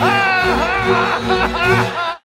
ha ha ha ha